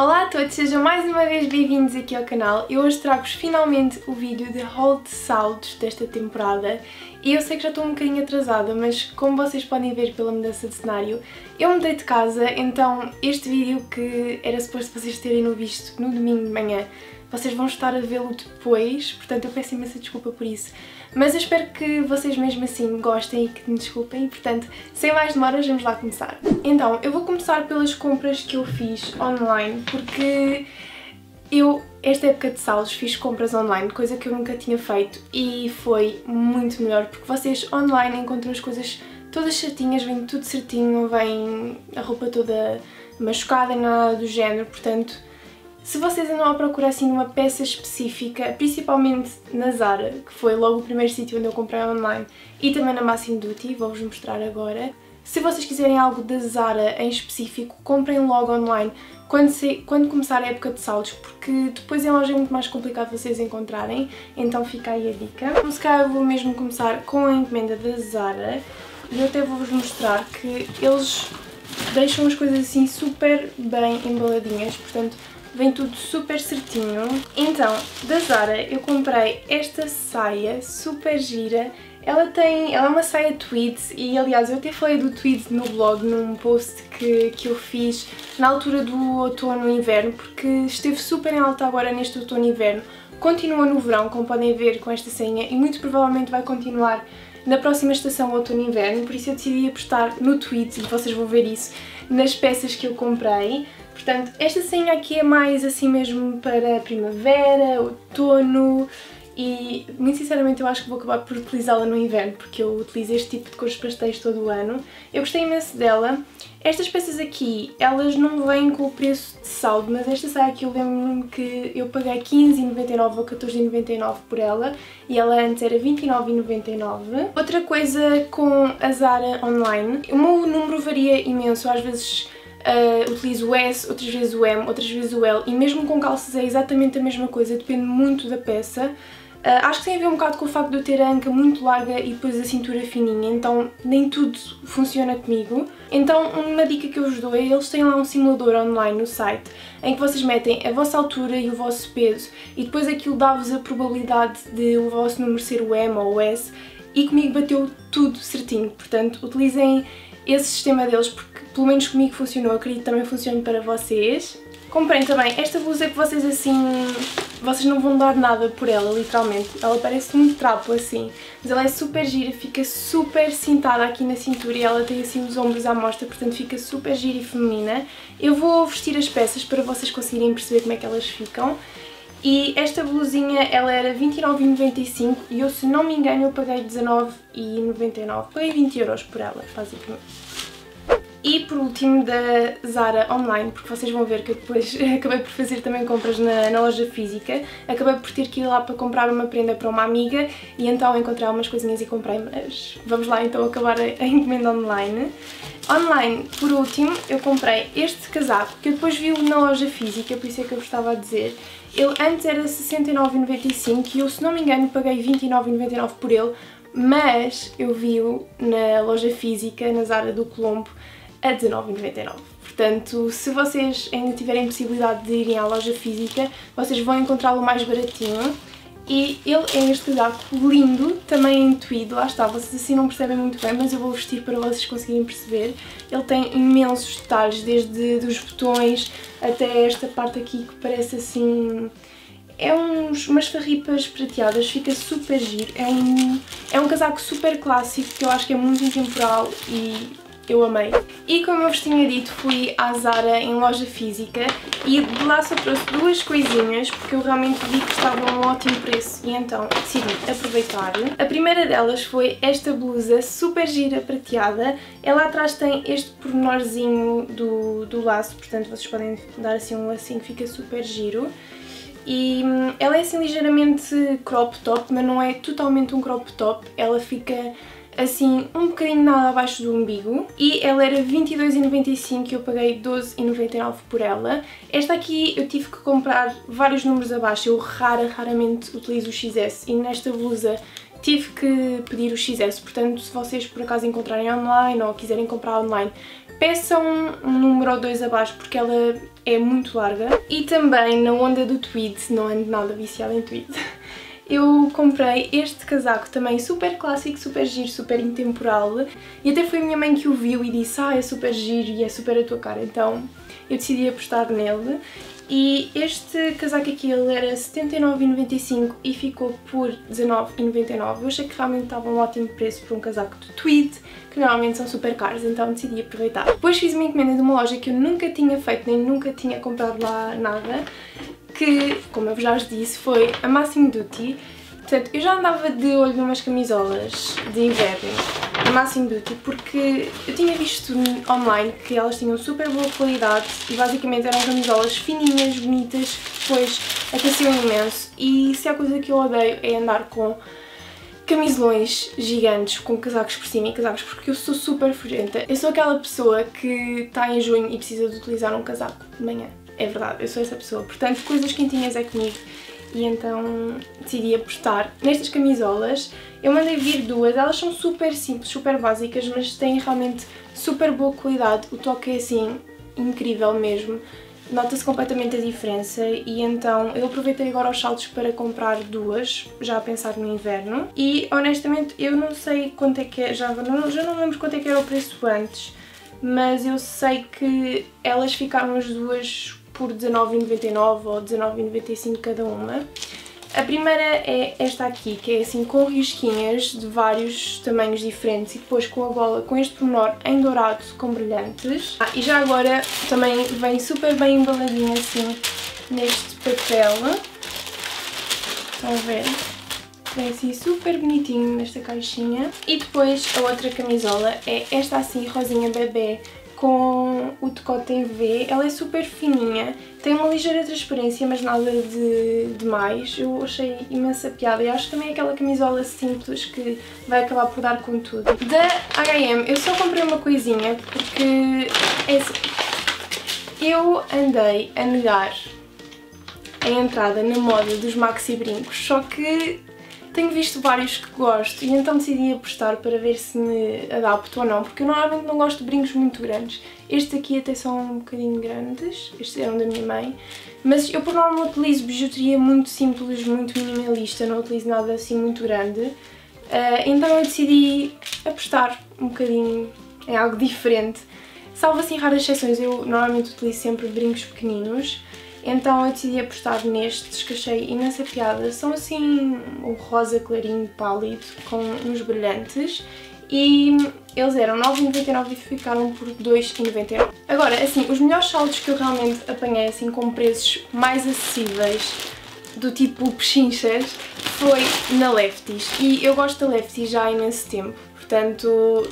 Olá a todos, sejam mais uma vez bem-vindos aqui ao canal. Eu hoje trago-vos finalmente o vídeo de haul de saldos desta temporada e eu sei que já estou um bocadinho atrasada, mas como vocês podem ver pela mudança de cenário, eu mudei de casa, então este vídeo que era suposto vocês terem no visto no domingo de manhã, vocês vão estar a vê-lo depois, portanto eu peço imensa desculpa por isso. Mas eu espero que vocês mesmo assim gostem e que me desculpem, portanto, sem mais demoras, vamos lá começar. Então, eu vou começar pelas compras que eu fiz online, porque eu, esta época de saldos, fiz compras online, coisa que eu nunca tinha feito e foi muito melhor, porque vocês online encontram as coisas todas certinhas, vem tudo certinho, vem a roupa toda machucada nada do género, portanto se vocês andam à procura assim uma peça específica, principalmente na Zara, que foi logo o primeiro sítio onde eu comprei online, e também na Massimo Duty, vou-vos mostrar agora. Se vocês quiserem algo da Zara em específico, comprem logo online quando, se, quando começar a época de saldos, porque depois em loja é muito mais complicado vocês encontrarem, então fica aí a dica. Então, se calhar eu vou mesmo começar com a encomenda da Zara, e eu até vou-vos mostrar que eles deixam as coisas assim super bem embaladinhas, portanto vem tudo super certinho. Então, da Zara eu comprei esta saia super gira. Ela tem, ela é uma saia tweed e aliás eu até falei do tweed no blog, num post que, que eu fiz na altura do outono e inverno, porque esteve super em alta agora neste outono e inverno. Continua no verão, como podem ver com esta sainha, e muito provavelmente vai continuar na próxima estação outono e inverno, por isso eu decidi apostar no tweed e vocês vão ver isso nas peças que eu comprei. Portanto, esta sainha aqui é mais assim mesmo para primavera, outono e muito sinceramente eu acho que vou acabar por utilizá-la no inverno porque eu utilizo este tipo de cores pastéis todo o ano. Eu gostei imenso dela. Estas peças aqui, elas não vêm com o preço de saldo, mas esta saia aqui eu lembro-me que eu paguei 15,99 ou 14,99 por ela e ela antes era 29,99. Outra coisa com a Zara online, o meu número varia imenso, às vezes Uh, utilizo o S, outras vezes o M, outras vezes o L e mesmo com calças é exatamente a mesma coisa, depende muito da peça. Uh, acho que tem a ver um bocado com o facto de eu ter a anca muito larga e depois a cintura fininha, então nem tudo funciona comigo. Então uma dica que eu vos dou é eles têm lá um simulador online no site em que vocês metem a vossa altura e o vosso peso e depois aquilo dá-vos a probabilidade de o vosso número ser o M ou o S e comigo bateu tudo certinho, portanto utilizem esse sistema deles porque pelo menos comigo funcionou, acredito que também funcione para vocês. Comprei também esta blusa que vocês assim, vocês não vão dar nada por ela, literalmente. Ela parece um trapo assim, mas ela é super gira, fica super cintada aqui na cintura e ela tem assim os ombros à mostra, portanto fica super gira e feminina. Eu vou vestir as peças para vocês conseguirem perceber como é que elas ficam. E esta blusinha, ela era 29,95 e eu, se não me engano, eu paguei 19,99. Paguei 20 euros por ela, basicamente. E por último da Zara online, porque vocês vão ver que eu depois acabei por fazer também compras na, na, loja física, acabei por ter que ir lá para comprar uma prenda para uma amiga e então encontrei algumas coisinhas e comprei, mas vamos lá então acabar a, a encomenda online. Online, por último, eu comprei este casaco que eu depois vi na loja física, por isso é que eu gostava de dizer. Ele antes era 69,95 e eu, se não me engano, paguei 29,99 por ele, mas eu vi-o na loja física, na Zara do Colombo, a 19,99. Portanto, se vocês ainda tiverem possibilidade de irem à loja física, vocês vão encontrá-lo mais baratinho. E ele é este casaco lindo, também em tweed, lá está, vocês assim não percebem muito bem, mas eu vou vestir para vocês conseguirem perceber. Ele tem imensos detalhes, desde os botões até esta parte aqui que parece assim... É uns, umas farripas prateadas, fica super giro. É um, é um casaco super clássico que eu acho que é muito intemporal e eu amei. E como eu vos tinha dito, fui à Zara em loja física e de lá só trouxe duas coisinhas porque eu realmente vi que estavam a um ótimo preço e então decidi aproveitar. A primeira delas foi esta blusa super gira prateada. Ela atrás tem este pormenorzinho do, do laço, portanto vocês podem dar assim um lacinho, fica super giro. E hum, ela é assim ligeiramente crop top, mas não é totalmente um crop top, ela fica assim um bocadinho nada abaixo do umbigo. E ela era 22,95 e eu paguei 12,99 por ela. Esta aqui eu tive que comprar vários números abaixo, eu rara, raramente utilizo o XS e nesta blusa tive que pedir o XS, portanto se vocês por acaso encontrarem online ou quiserem comprar online peça um, um número ou dois abaixo porque ela é muito larga. E também na onda do tweed, não ando nada viciada em tweed, eu comprei este casaco também super clássico, super giro, super intemporal e até foi a minha mãe que o viu e disse ah, é super giro e é super a tua cara, então eu decidi apostar nele e este casaco aqui ele era 79,95 e ficou por 19,99. Eu achei que realmente estava um ótimo preço para um casaco de tweed, que normalmente são super caros, então decidi aproveitar. Depois fiz uma encomenda de uma loja que eu nunca tinha feito, nem nunca tinha comprado lá nada, que, como eu já vos disse, foi a Massimo Duty. Portanto, eu já andava de olho numas camisolas de inverno a Massimo Duty porque eu tinha visto online que elas tinham super boa qualidade e basicamente eram camisolas fininhas, bonitas, depois aqueciam imenso e se há coisa que eu odeio é andar com camisolões gigantes com casacos por cima e casacos porque eu sou super fugenta. Eu sou aquela pessoa que está em junho e precisa de utilizar um casaco de manhã. É verdade, eu sou essa pessoa. Portanto, coisas quentinhas é comigo. E então decidi apostar nestas camisolas. Eu mandei vir duas, elas são super simples, super básicas, mas têm realmente super boa qualidade. O toque é assim, incrível mesmo. Nota-se completamente a diferença e então eu aproveitei agora os saltos para comprar duas, já a pensar no inverno. E honestamente eu não sei quanto é que é, já não, já não lembro quanto é que era o preço antes, mas eu sei que elas ficaram as duas por 19,99 ou 19,95 cada uma. A primeira é esta aqui, que é assim com risquinhas de vários tamanhos diferentes e depois com a bola com este pormenor em dourado com brilhantes. Ah, e já agora também vem super bem embaladinha assim neste papel. Estão a ver? Vem assim super bonitinho nesta caixinha. E depois a outra camisola é esta assim rosinha bebê com o decote em V. Ela é super fininha, tem uma ligeira transparência, mas nada de demais. Eu achei imensa piada e acho que também é aquela camisola simples que vai acabar por dar com tudo. Da H&M eu só comprei uma coisinha porque é assim, eu andei a negar a entrada na moda dos maxi brincos, só que tenho visto vários que gosto e então decidi apostar para ver se me adapto ou não, porque eu normalmente não gosto de brincos muito grandes. Este aqui até são um bocadinho grandes, estes eram da minha mãe, mas eu por norma utilizo bijuteria muito simples, muito minimalista, não utilizo nada assim muito grande. Uh, então eu decidi apostar um bocadinho em algo diferente. Salvo assim raras exceções, eu normalmente utilizo sempre brincos pequeninos, então eu decidi apostar nestes que achei imensa piada. São assim o rosa clarinho pálido com uns brilhantes e eles eram 9,99 e ficaram por 2,99. Agora, assim, os melhores saltos que eu realmente apanhei assim com preços mais acessíveis do tipo pechinchas foi na Lefties e eu gosto da Lefties já há imenso tempo portanto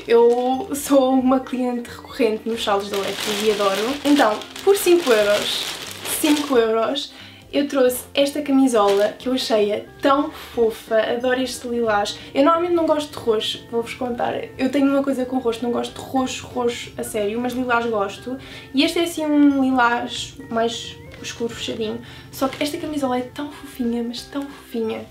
eu sou uma cliente recorrente nos saldos da Lefties e adoro. Então, por 5 euros 5 euros eu trouxe esta camisola que eu achei tão fofa, adoro este lilás. Eu normalmente não gosto de roxo, vou-vos contar. Eu tenho uma coisa com roxo, não gosto de roxo, roxo a sério, mas lilás gosto. E este é assim um lilás mais escuro, fechadinho. Só que esta camisola é tão fofinha, mas tão fofinha.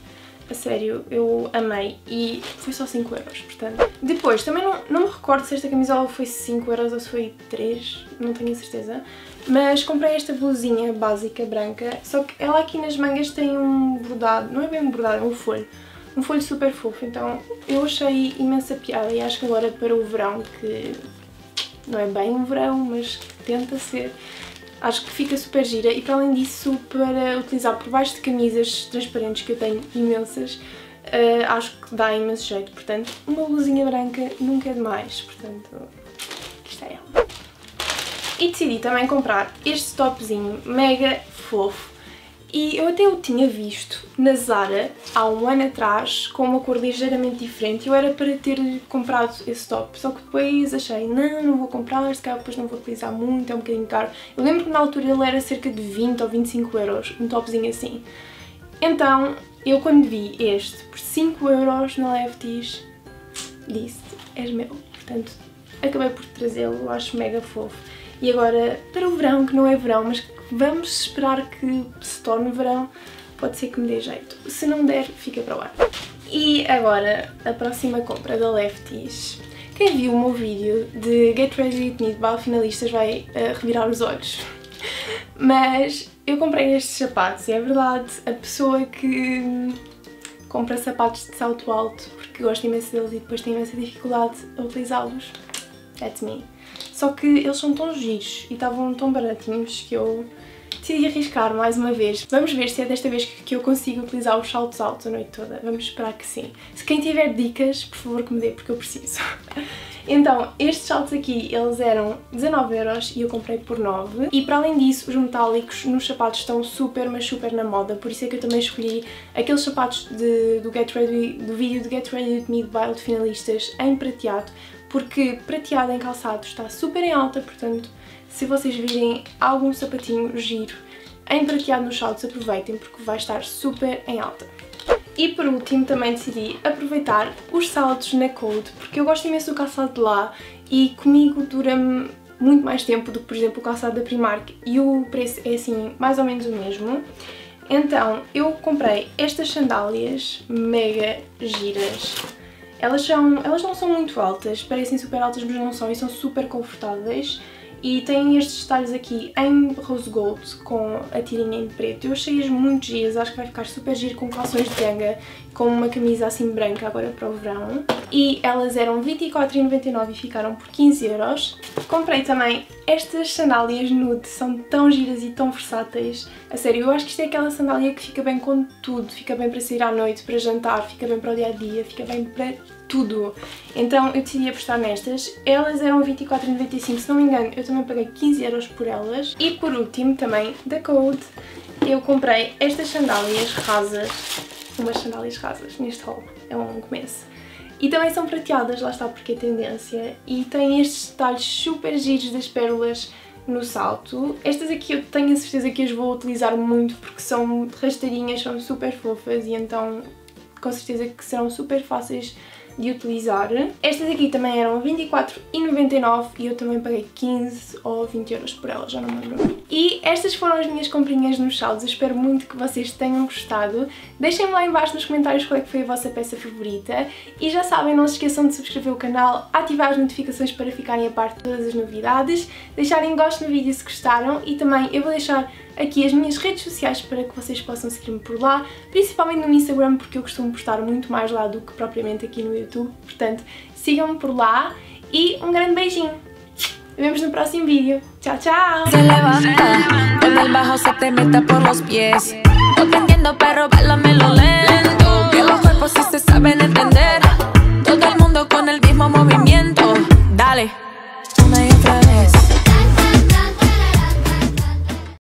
A sério, eu amei e foi só 5 euros, portanto. Depois, também não, não me recordo se esta camisola foi 5 euros ou se foi 3, não tenho a certeza. Mas comprei esta blusinha básica branca, só que ela aqui nas mangas tem um bordado, não é bem um bordado, é um folho. Um folho super fofo, então eu achei imensa piada e acho que agora para o verão, que não é bem um verão, mas tenta ser, acho que fica super gira e para além disso para utilizar por baixo de camisas transparentes que eu tenho imensas uh, acho que dá imenso jeito, portanto uma blusinha branca nunca é demais, portanto. E decidi também comprar este topzinho mega fofo e eu até o tinha visto na Zara há um ano atrás com uma cor ligeiramente diferente eu era para ter comprado esse top, só que depois achei não, não vou comprar, se calhar depois não vou utilizar muito, é um bocadinho caro. Eu lembro que na altura ele era cerca de 20 ou 25 euros, um topzinho assim. Então eu quando vi este por 5 euros na Lefties disse, és meu, portanto acabei por trazê-lo, acho mega fofo. E agora para o verão, que não é verão, mas Vamos esperar que se torne verão, pode ser que me dê jeito. Se não der, fica para lá. E agora, a próxima compra da Lefties, Quem viu o meu vídeo de Get Ready With Me de Bal Finalistas vai uh, revirar os olhos. Mas eu comprei estes sapatos e é verdade, a pessoa que compra sapatos de salto alto porque gosta imenso deles e depois tem imensa dificuldade a utilizá-los. That's me. Só que eles são tão giros e estavam tão baratinhos que eu decidi arriscar mais uma vez. Vamos ver se é desta vez que eu consigo utilizar os saltos altos a noite toda. Vamos esperar que sim. Se quem tiver dicas, por favor que me dê, porque eu preciso. Então, estes saltos aqui, eles eram 19€ e eu comprei por 9 E para além disso, os metálicos nos sapatos estão super, mas super na moda Por isso é que eu também escolhi aqueles sapatos de, do, Get Ready, do vídeo de Get Ready With Me de Baile de Finalistas em prateado Porque prateado em calçado está super em alta, portanto, se vocês virem algum sapatinho giro em prateado nos saltos, aproveitem porque vai estar super em alta. E por último também decidi aproveitar os saltos na Code, porque eu gosto imenso do calçado de lá e comigo dura-me muito mais tempo do que, por exemplo, o calçado da Primark e o preço é assim mais ou menos o mesmo. Então eu comprei estas sandálias mega giras. Elas, são, elas não são muito altas, parecem super altas mas não são e são super confortáveis e tem estes detalhes aqui em rose gold com a tirinha em preto. Eu achei-as muito giras, acho que vai ficar super giro com calções de ganga, com uma camisa assim branca agora para o verão. E elas eram 24,99 e ficaram por 15 euros. Comprei também estas sandálias nude, são tão giras e tão versáteis. A sério, eu acho que isto é aquela sandália que fica bem com tudo. Fica bem para sair à noite, para jantar, fica bem para o dia-a-dia, -dia, fica bem para tudo. Então eu decidi apostar nestas. Elas eram 24,95, se não me engano, eu também paguei 15 euros por elas. E por último, também da Code, eu comprei estas sandálias rasas, umas sandálias rasas neste haul, é um começo. E também são prateadas, lá está porque é tendência, e têm estes detalhes super giros das pérolas no salto. Estas aqui eu tenho a certeza que as vou utilizar muito porque são rasteirinhas, são super fofas e então com certeza que serão super fáceis de utilizar. Estas aqui também eram 24,99 e eu também paguei 15 ou 20 euros por elas, já não me lembro. E estas foram as minhas comprinhas nos saldos, espero muito que vocês tenham gostado. Deixem-me lá em baixo nos comentários qual é que foi a vossa peça favorita e já sabem, não se esqueçam de subscrever o canal, ativar as notificações para ficarem a par de todas as novidades, deixarem gosto no vídeo se gostaram e também eu vou deixar aqui as minhas redes sociais para que vocês possam seguir-me por lá, principalmente no Instagram porque eu costumo postar muito mais lá do que propriamente aqui no YouTube, portanto sigam-me por lá e um grande beijinho! Vemos no próximo vídeo. Tchau, tchau! Se levanta, el bajo se te meta por los pies. Lento. Que los cuerpos sí se saben entender.